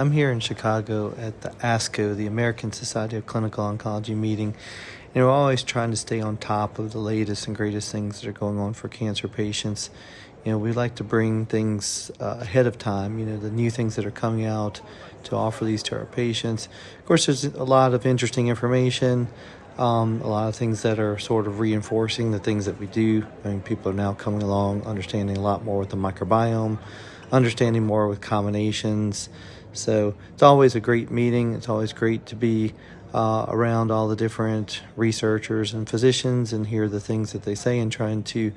I'm here in Chicago at the ASCO, the American Society of Clinical Oncology meeting. And we're always trying to stay on top of the latest and greatest things that are going on for cancer patients. You know, we like to bring things uh, ahead of time, you know, the new things that are coming out to offer these to our patients. Of course, there's a lot of interesting information, um, a lot of things that are sort of reinforcing the things that we do. I mean, people are now coming along, understanding a lot more with the microbiome, understanding more with combinations. So it's always a great meeting. It's always great to be uh, around all the different researchers and physicians and hear the things that they say and trying to you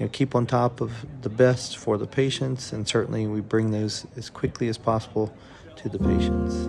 know keep on top of the best for the patients and certainly we bring those as quickly as possible to the patients.